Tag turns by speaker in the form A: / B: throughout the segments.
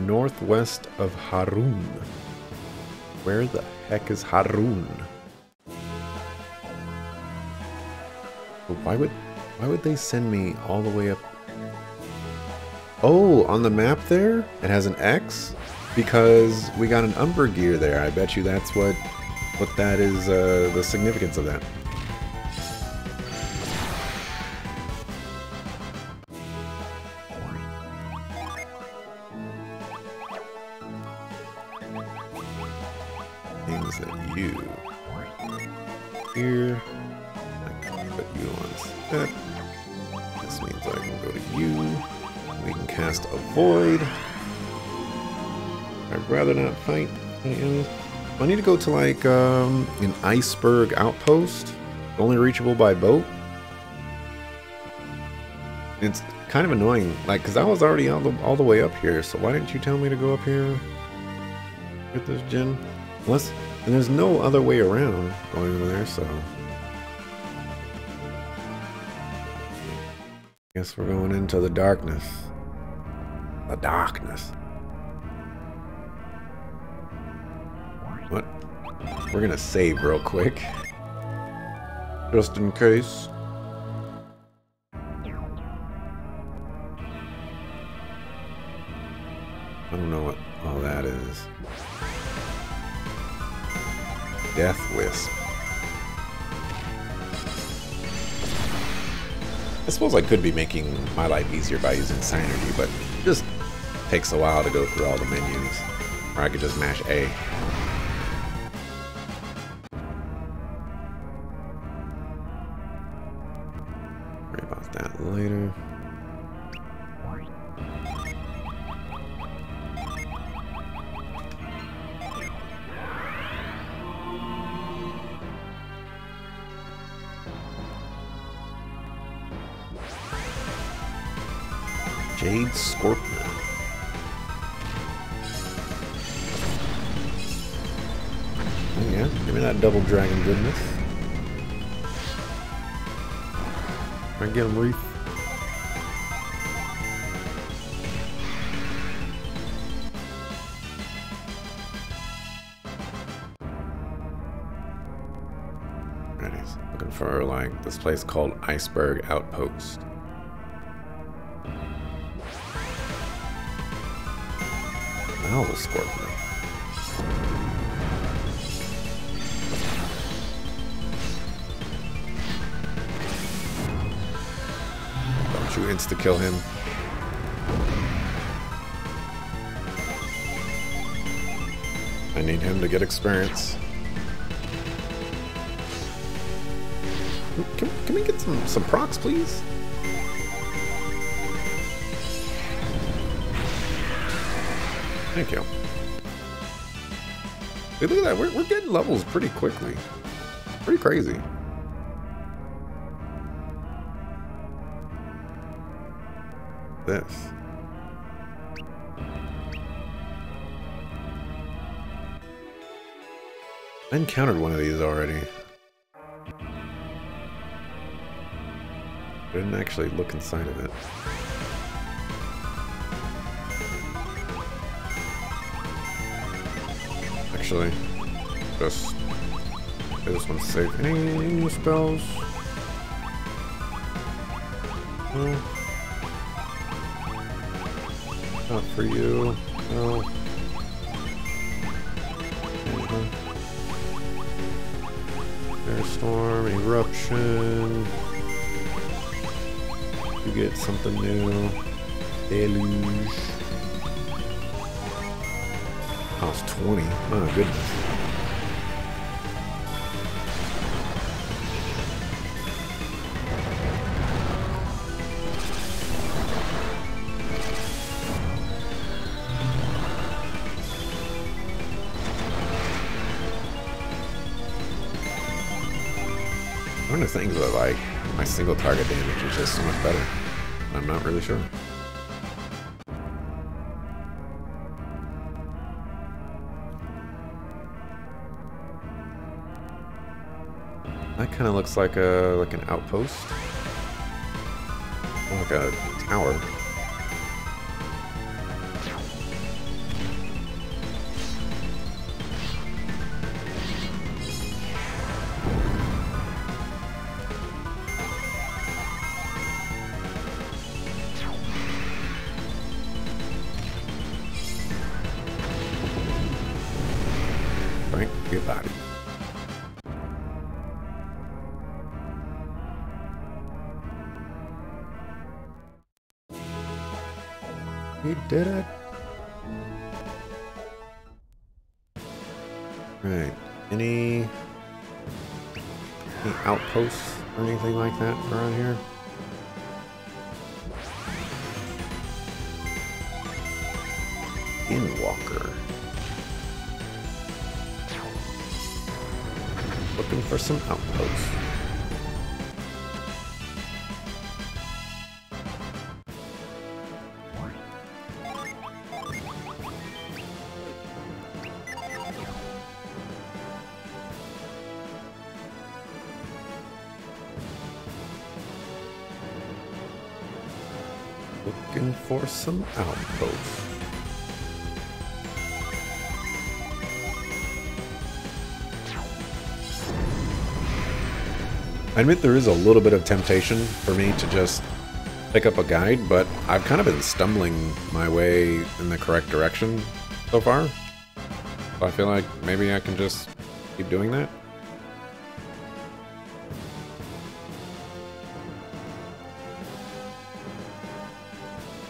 A: northwest of Harun. Where the heck is Harun? Why would why would they send me all the way up? Oh, on the map there, it has an X because we got an Umbra gear there. I bet you that's what what that is uh, the significance of that. To like um, an iceberg outpost, only reachable by boat. It's kind of annoying, like, because I was already all the, all the way up here, so why didn't you tell me to go up here? Get this Djinn? Unless, and there's no other way around going over there, so. Guess we're going into the darkness. The darkness. What? We're gonna save real quick. Just in case. I don't know what all that is. Death Wisp. I suppose I could be making my life easier by using Psynergy, but it just takes a while to go through all the menus. Or I could just mash A. Give me that double dragon goodness. I get him. There. Looking for like this place called Iceberg Outpost. Owl Scorpion. Insta-kill him. I need him to get experience. Can, can we get some, some procs, please? Thank you. Hey, look at that. We're, we're getting levels pretty quickly. Pretty crazy. This. I encountered one of these already. I didn't actually look inside of it. actually. Just I just want to save any, new spells. No. Not for you. No. Airstorm, eruption. You get something new. Deluge. Cost 20. My goodness. One of the things that like my single target damage is just so much better. I'm not really sure. That kind of looks like a like an outpost, like a tower. Inwalker. Looking for some outposts. Looking for some outposts. I admit there is a little bit of temptation for me to just pick up a guide, but I've kind of been stumbling my way in the correct direction so far. So I feel like maybe I can just keep doing that.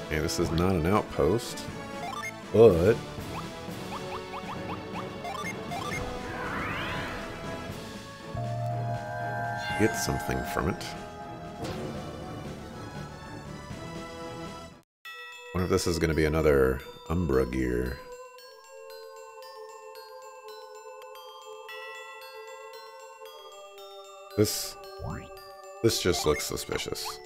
A: Okay, this is not an outpost, but get something from it. wonder if this is going to be another Umbra gear. This... This just looks suspicious.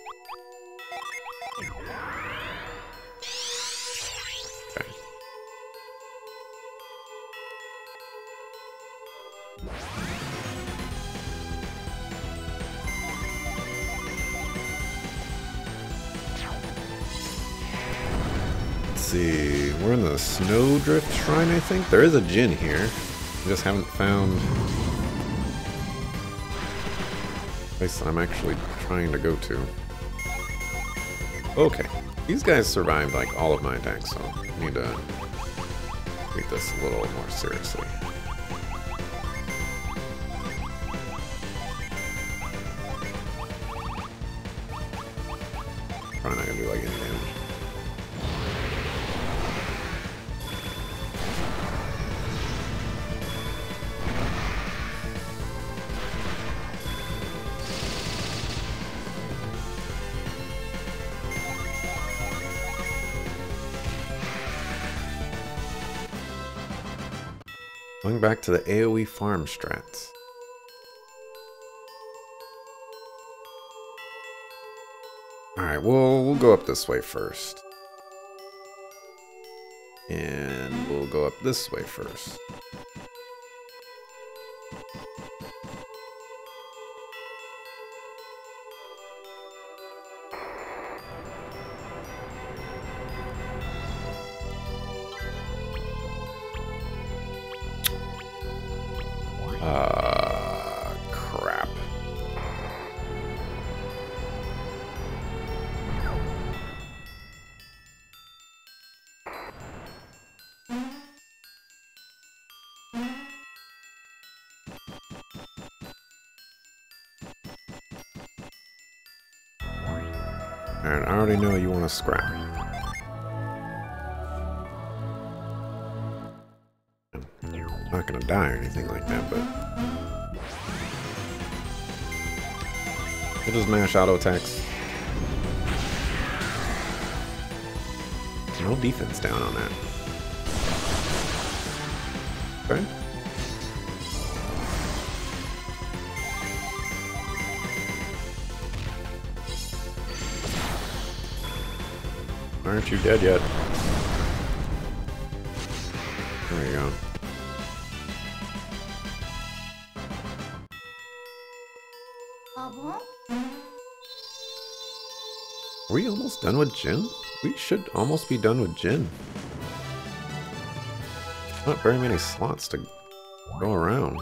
A: Snowdrift Shrine, I think. There is a Djinn here. I just haven't found place I'm actually trying to go to. Okay. These guys survived like all of my attacks, so I need to take this a little more seriously. Going back to the AoE farm strats. Alright, well, we'll go up this way first. And we'll go up this way first. I already know you want to scrap. I'm not gonna die or anything like that, but... We'll just mash auto attacks. No defense down on that. Okay. Aren't you dead yet? There you go. Are we almost done with Djinn? We should almost be done with Djinn. Not very many slots to go around.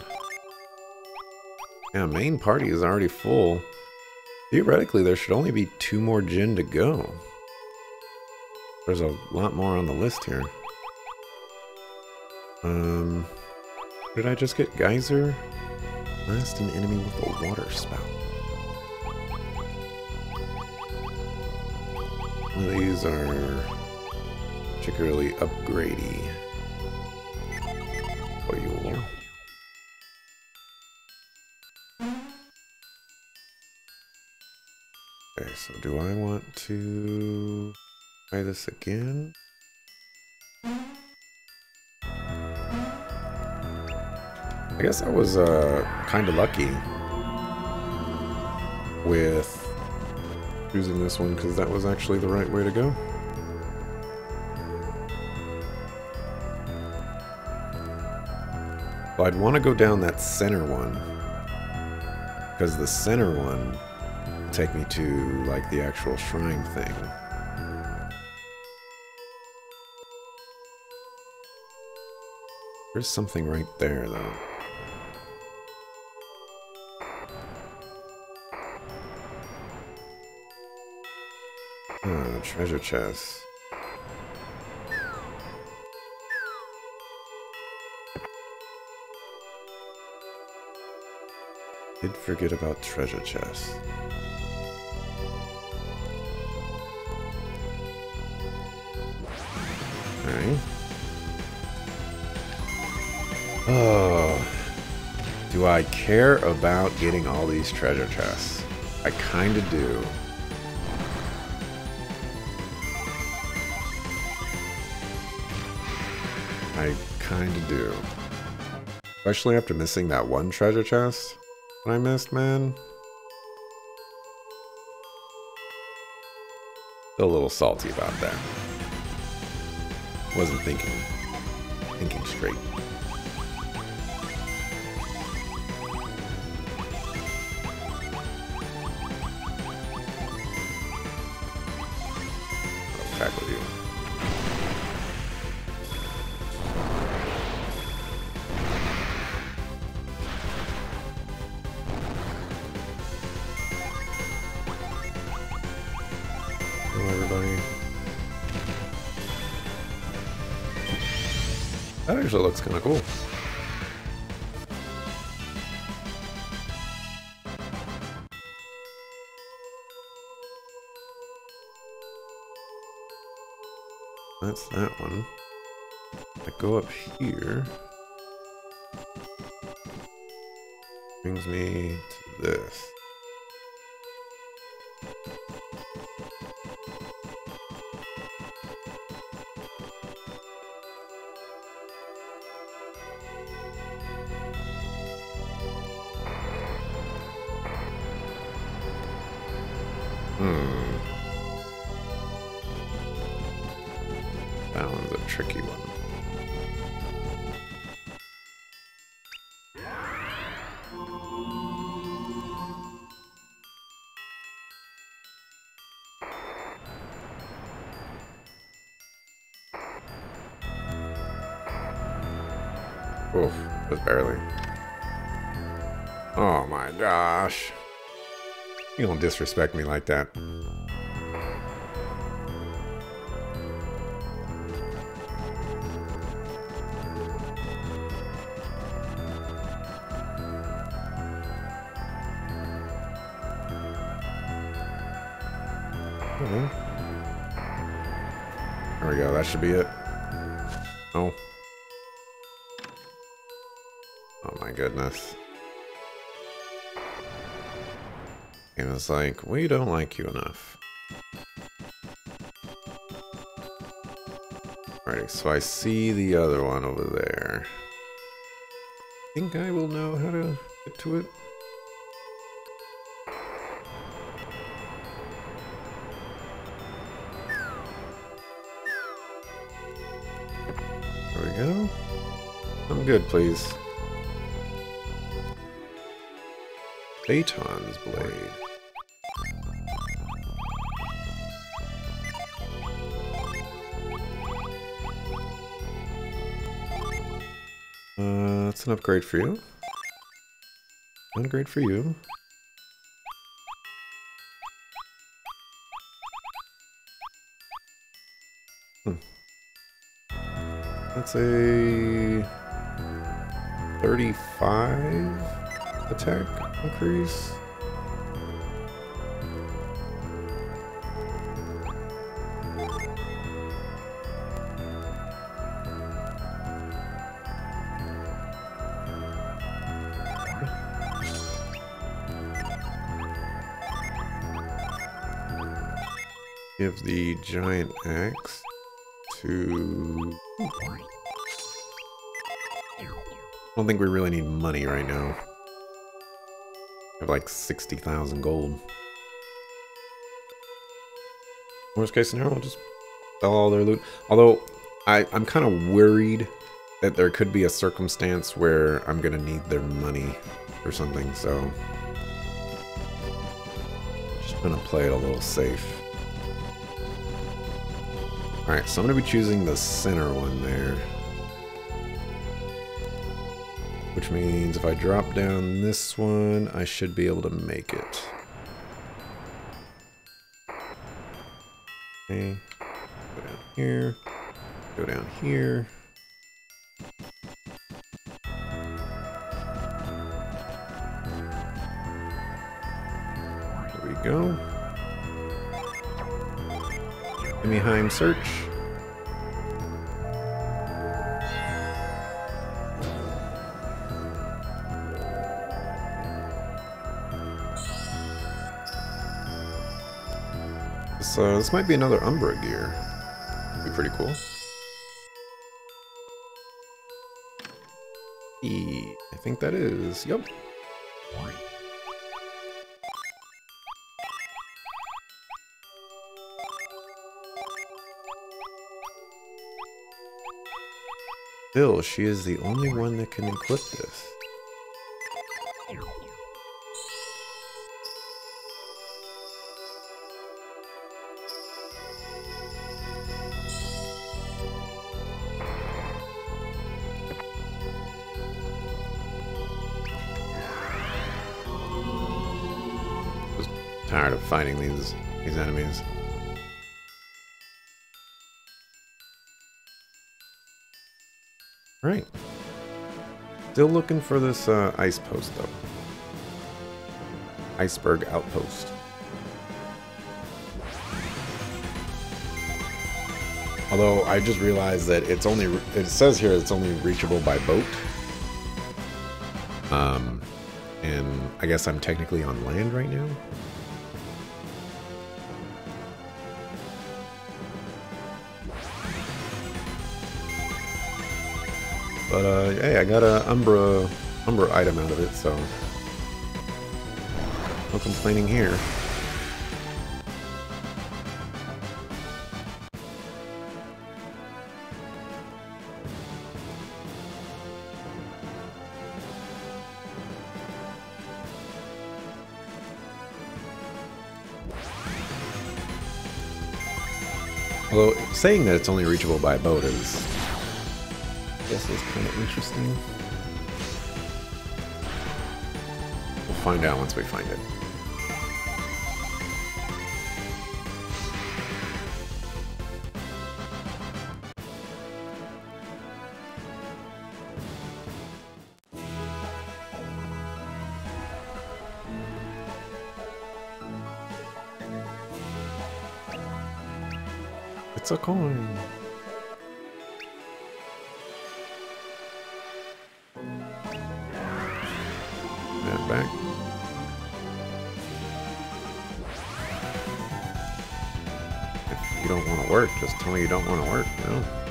A: Yeah, main party is already full. Theoretically, there should only be two more Djinn to go. There's a lot more on the list here. Um, Did I just get Geyser? Blast an enemy with a water spout. These are particularly upgradey you. Okay, so do I want to try this again? I guess I was uh, kind of lucky with choosing this one because that was actually the right way to go. Well, I'd want to go down that center one because the center one take me to like the actual shrine thing. There's something right there though. Oh, treasure chest. Did forget about treasure chests. Alright. Oh. Do I care about getting all these treasure chests? I kinda do. I kinda do. Especially after missing that one treasure chest that I missed, man. Still a little salty about that. Wasn't thinking, thinking straight. That actually looks kind of cool. That's that one. I go up here. Brings me to this. Oof, just barely. Oh my gosh. You don't disrespect me like that. Mhm. There we go, that should be it. Like, we don't like you enough. Alright, so I see the other one over there. I Think I will know how to get to it? There we go. I'm good, please. Phaeton's blade. An upgrade for you. An upgrade for you. Hmm. That's a 35 attack increase. Giant axe to... I don't think we really need money right now. I have like 60,000 gold. Worst case scenario, I'll just sell all their loot. Although, I, I'm kind of worried that there could be a circumstance where I'm going to need their money or something, so... Just going to play it a little safe. Alright, so I'm going to be choosing the center one there. Which means if I drop down this one, I should be able to make it. Okay, go down here, go down here. There we go. Heim search. So this might be another Umbra gear. Be pretty cool. E, I think that is. Yep. Still, she is the only one that can equip this. Just tired of fighting these these enemies. Still looking for this uh, ice post, though. Iceberg outpost. Although I just realized that it's only it says here it's only reachable by boat. Um, and I guess I'm technically on land right now. But uh, hey, I got a Umbra Umbra item out of it, so no complaining here. Although saying that it's only reachable by boat is guess is kind of interesting. We'll find out once we find it. It's a coin. Tell me you don't want to work, you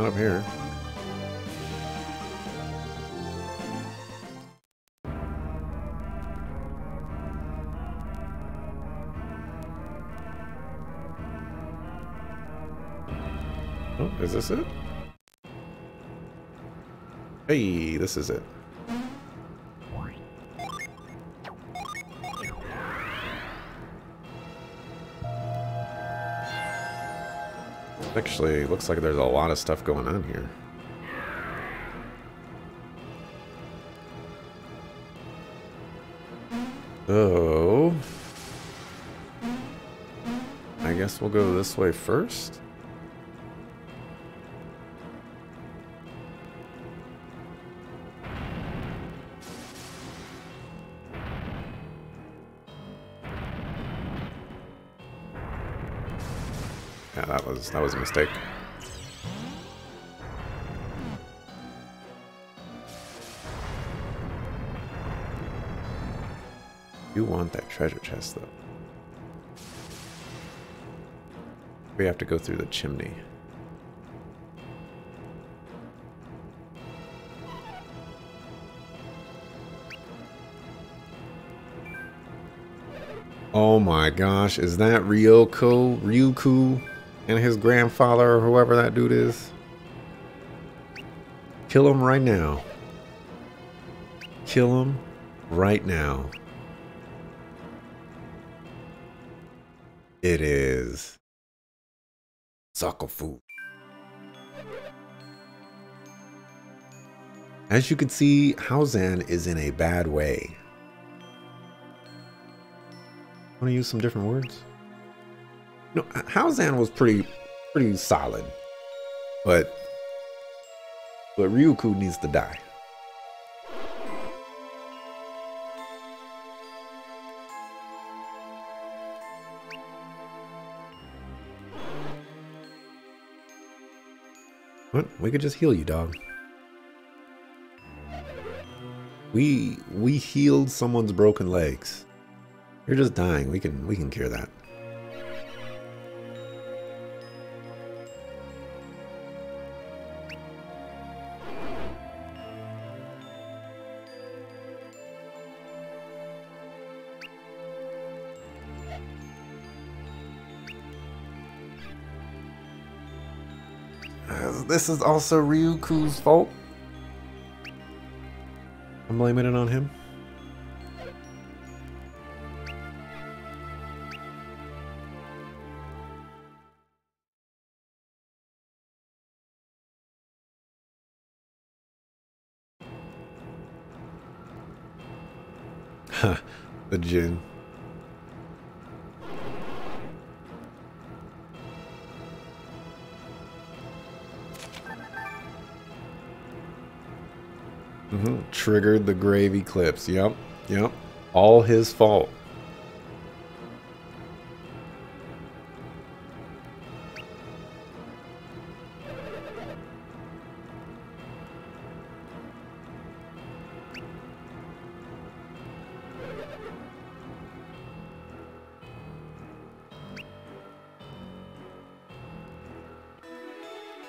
A: Not up here. Oh, is this it? Hey, this is it. Actually, looks like there's a lot of stuff going on here. So... I guess we'll go this way first. Was that was a mistake. You want that treasure chest though. We have to go through the chimney. Oh my gosh, is that Ryoko? Ryu Kou and his grandfather or whoever that dude is? Kill him right now. Kill him right now. It is Zakofu. As you can see, Haozan is in a bad way. Want to use some different words? No, Haozan was pretty, pretty solid, but but Ryu Kou needs to die. What? We could just heal you, dog. We we healed someone's broken legs. You're just dying. We can we can cure that. This is also Ryu Kou's fault. I'm blaming it on him. the Djinn. Mm -hmm. Triggered the grave eclipse. Yep. Yep. All his fault.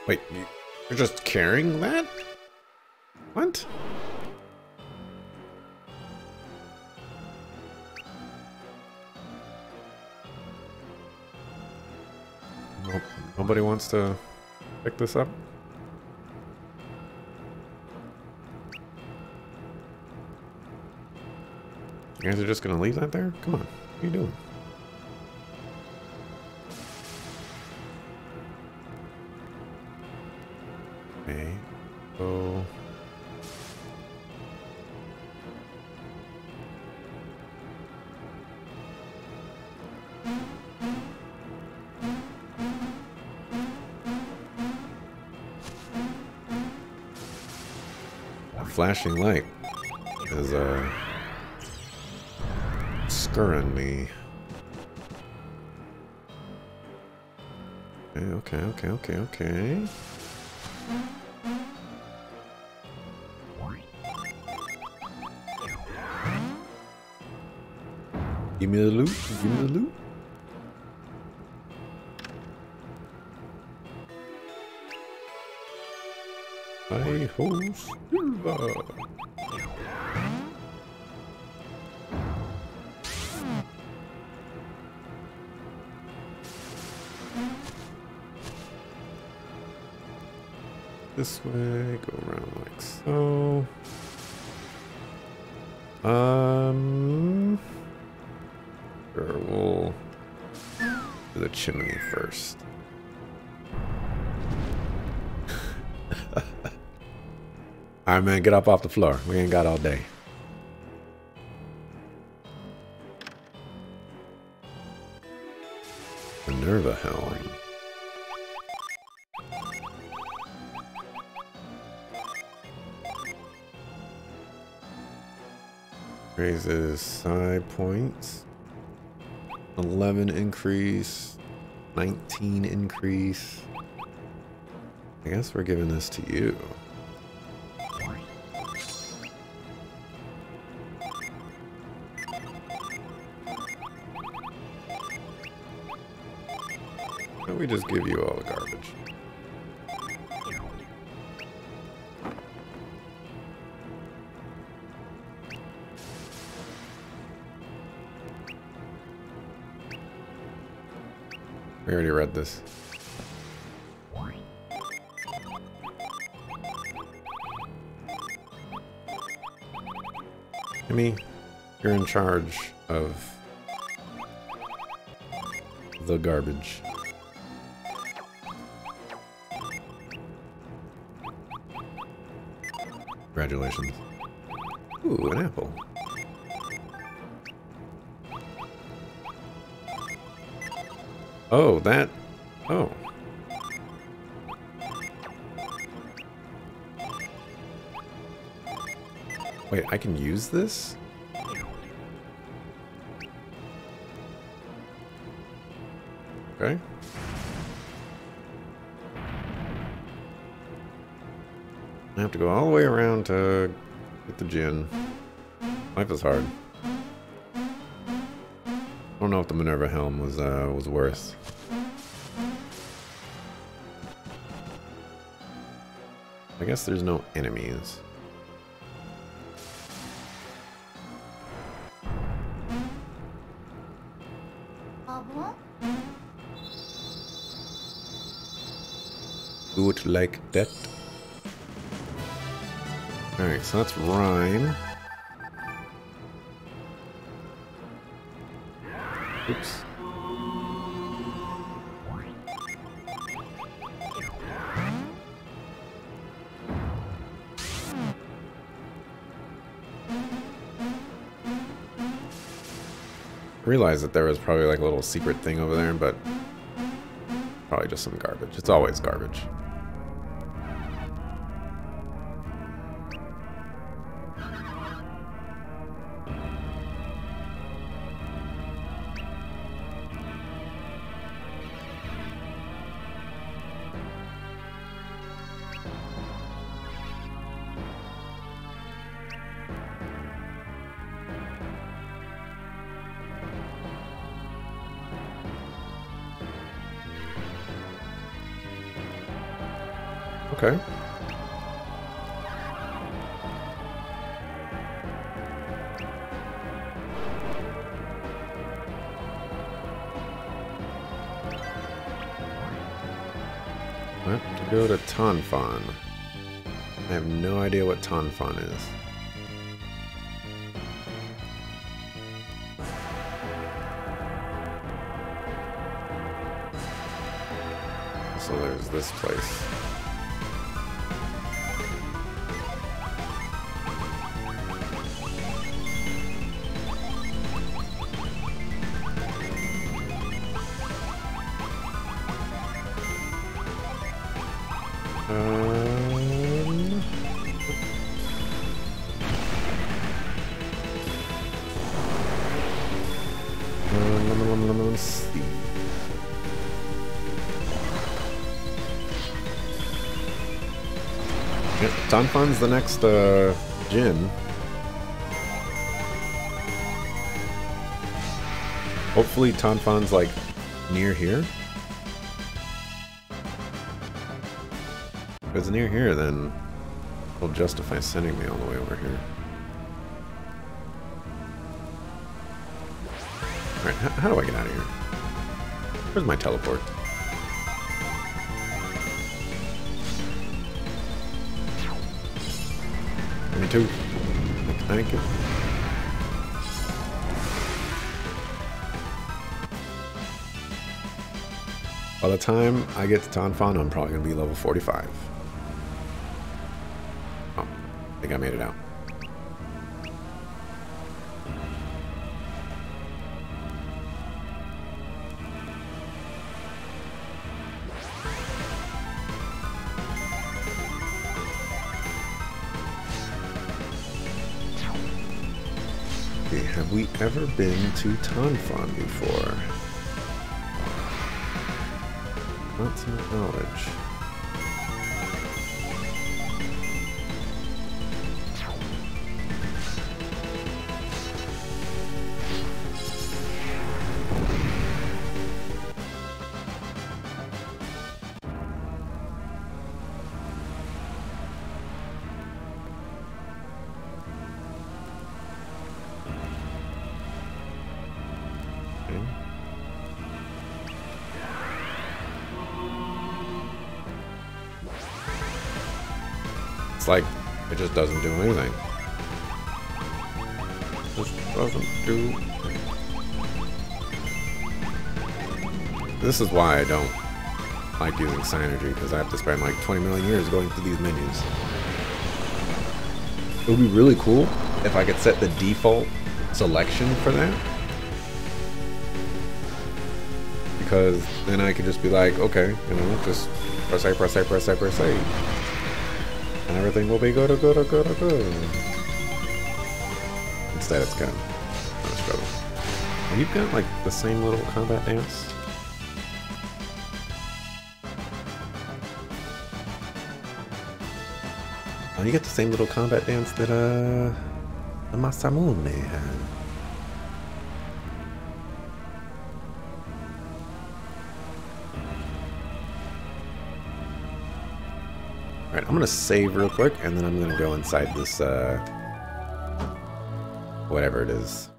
A: Wait, you're just carrying that? Wants to pick this up? You guys are just gonna leave that there? Come on. What are you doing? Flashing light is uh scurring me. Okay, okay, okay, okay. Give me the loot, give me the loot. I host This way, go around like so. Um, sure, we'll do the chimney first. Alright, man, get up off the floor. We ain't got all day. Minerva Helm. Raises side points. 11 increase. 19 increase. I guess we're giving this to you. Just give you all the garbage? We already read this. Timmy, you're in charge of the garbage. Congratulations. Ooh, an apple. Oh, that... Oh. Wait, I can use this? Okay. I have to go all the way around to get the Djinn. Life is hard. I don't know if the Minerva helm was uh, was worth. I guess there's no enemies. Good like that. Alright, so that's Rime. Oops. realized that there was probably like a little secret thing over there, but probably just some garbage. It's always garbage. Okay. Have to go to Tanfon. I have no idea what Tanfon is. So there's this place. Tanfon's the next uh. Hopefully Tanfon's like near here. If it's near here, then it'll justify sending me all the way over here. Alright, how do I get out of here? Where's my teleport? too. Thank you. By the time I get to Tanfana, I'm probably going to be level 45. Oh, I think I made it out. Have we ever been to Tonfon before? Not to my knowledge. It's like it just doesn't do anything. Just doesn't do. This is why I don't like using Psynergy because I have to spend like 20 million years going through these menus. It would be really cool if I could set the default selection for that. Because then I could just be like, okay, you know, just press A, press A, press A, press A. Everything will be good, good, good, good. Instead, it's kind of a struggle. And you've got like the same little combat dance. Oh, you get the same little combat dance that uh, the Masamune had. Alright, I'm gonna save real quick, and then I'm gonna go inside this, uh... Whatever it is.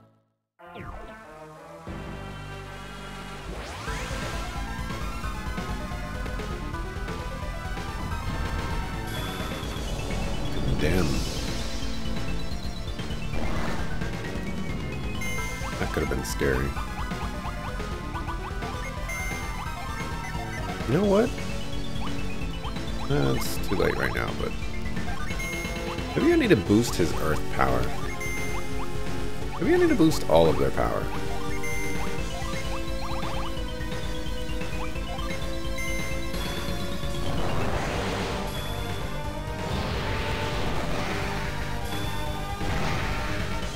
A: Boost his earth power. Maybe I need to boost all of their power.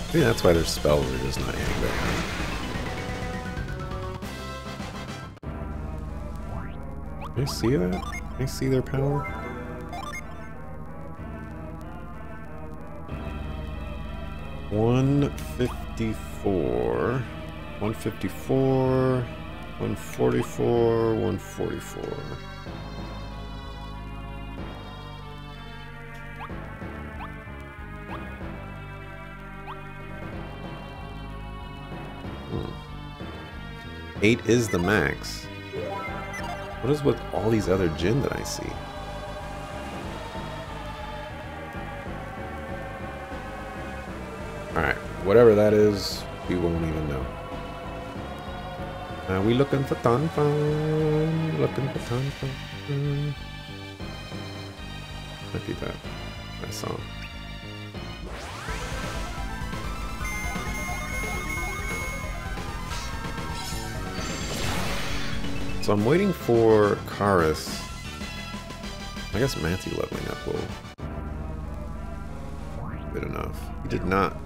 A: Maybe that's why their spells are just not hitting very hard. You see that? You see their power? One fifty four, one fifty four, one forty four, one forty four. Hmm. Eight is the max. What is with all these other Djinn that I see? Whatever that is, we won't even know. Are we looking for Tonfon? Looking for Tonfon? Might be that. That song. So I'm waiting for Karis. I guess Matthew leveling up will good enough. He did not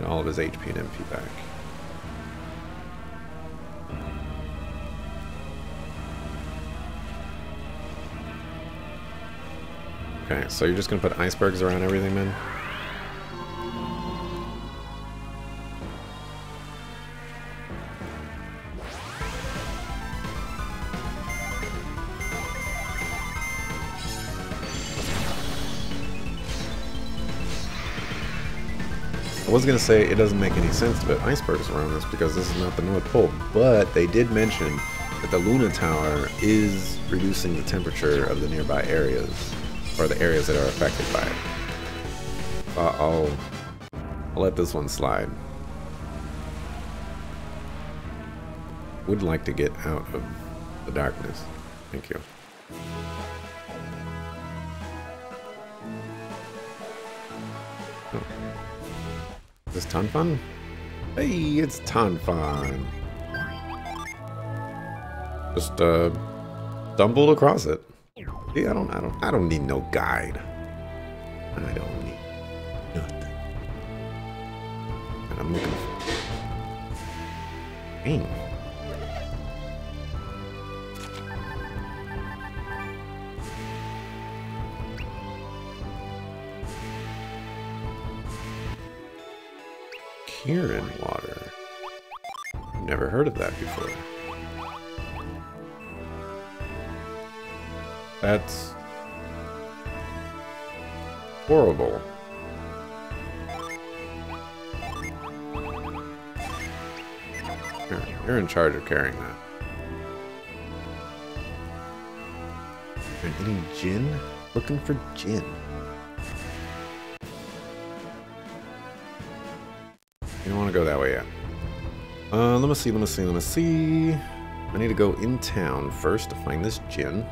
A: get all of his HP and MP back. Okay, so you're just gonna put icebergs around everything, man? Was gonna say it doesn't make any sense to put icebergs around this because this is not the North Pole, but they did mention that the Luna Tower is reducing the temperature of the nearby areas, or the areas that are affected by it. Uh, I'll, I'll let this one slide. Would like to get out of the darkness. Thank you. Is this Tonfon? Hey, it's Tonfon. Just uh stumbled across it. Yeah, I don't I don't I don't need no guide. I don't need nothing. And I'm looking for Dang. Kirin water. Never heard of that before. That's horrible. You're, you're in charge of carrying that. Any Djinn? Looking for Djinn. Go that way yet. Uh, let me see, let me see, let me see. I need to go in town first to find this Djinn.